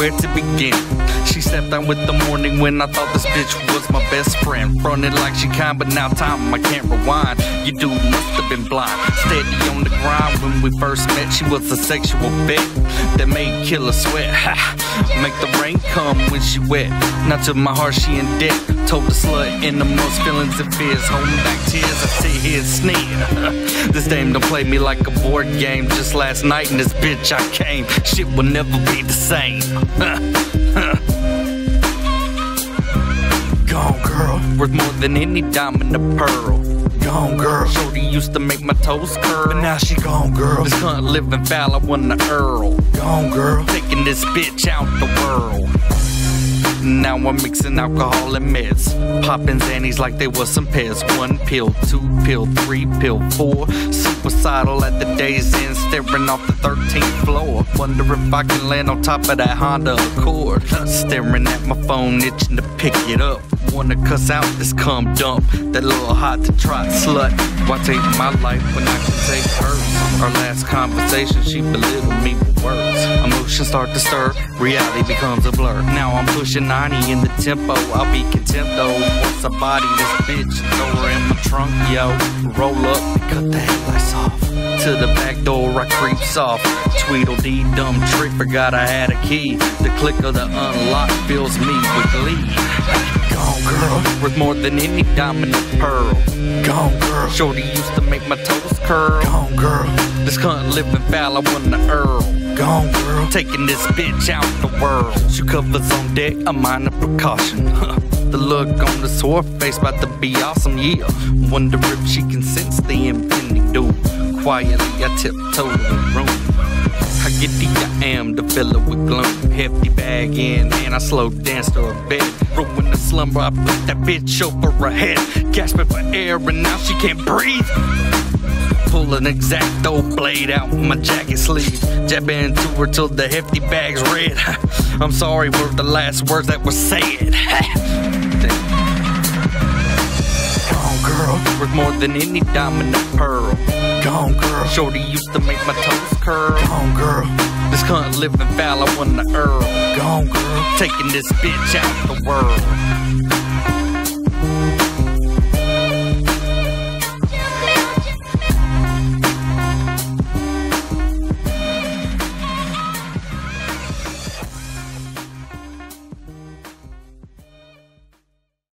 where to begin. She stepped out with the morning when I thought this bitch was my best friend. Running like she kind, but now time I can't rewind. You dude must have been blind. Steady on the grind when we first met. She was a sexual bet that made killer sweat. Ha! Make the rain come when she wet. Not to my heart, she in debt. Told the slut in the most feelings and fears. Holding back tears, I sit here and sneer. this dame don't play me like a board game. Just last night in this bitch I came. Shit will never be the same. worth more than any diamond or pearl. Gone girl, Shorty used to make my toes curl, but now she gone girl. This cunt living foul, I the earl. Gone girl, taking this bitch out the world. Now I'm mixing alcohol and meds. Popping Xannies like they was some pets. One pill, two pill, three pill, four. Suicidal at the day's end, staring off the 13th floor. Wonder if I can land on top of that Honda Accord. Staring at my phone, itching to pick it up. Wanna cuss out this cum dump. That little hot to trot slut. Why take my life when I can take hers? Our last conversation, she belittled me with words. Emotions start to stir, reality becomes a blur. Now I'm pushing 90 in the tempo. I'll be content though. Once I body this bitch, throw her in my trunk, yo. Roll up and cut the headlights off. To the back door, I creeps off. Tweedledee, dumb trick, forgot I had a key. The click of the unlock fills me with glee. Gone girl, worth more than any diamond pearl. Gone girl, Shorty used to make my toes curl. Gone girl, this cunt living foul, I want the earl. Gone girl, taking this bitch out the world. Shoe covers on deck, a minor precaution. the look on the sore face about to be awesome, yeah. Wonder if she can sense the impending doom. Quietly, I tiptoe to the room. How giddy I am to fill it with gloom. Hefty bag in hand, I slow dance to her bed. Ruin the slumber, I put that bitch over her head. Gasping for air, and now she can't breathe. Pull an exacto blade out my jacket sleeve. Jab into her till the hefty bag's red. I'm sorry were the last words that were said. More than any diamond or pearl. Gone girl, Shorty used to make my toes curl. Gone girl, this cunt living foul, I want the earl. Gone girl, taking this bitch out the world.